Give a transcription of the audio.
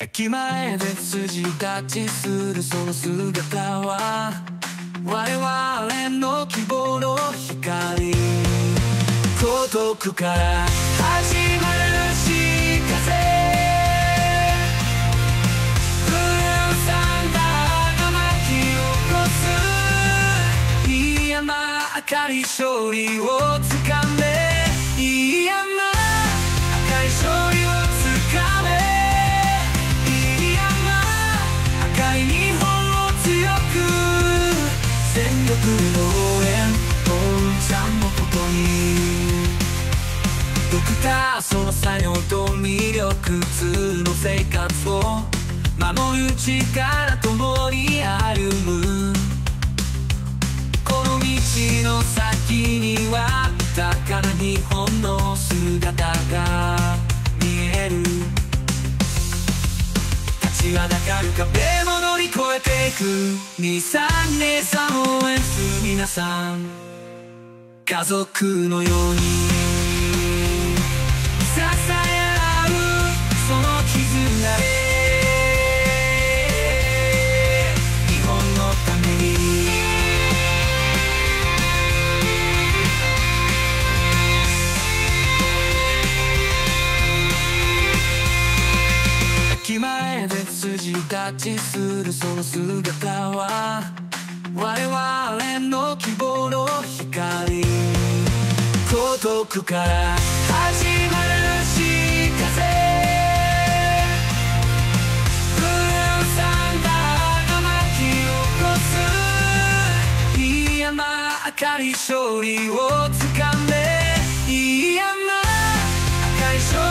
駅前で筋立ちするその姿は我々の希望の光。孤独から始まるし風ブルーサンダーが巻き起こす。いい山明かり勝利を全力の応援父ちゃんのことにドクターその作業と魅力通の生活を守る力ともに歩むこの道の先には豊かな日本の姿が見える立ちはだかる壁も乗り越えていく23年さん応援する皆さん家族のように。支え合うその絆で。日本のために。駅前で筋立ちするその姿は我々ごとくから始まるし風。ブルーサンが巻き起こす。いい山明かり勝利をつかめで。い明かり勝利。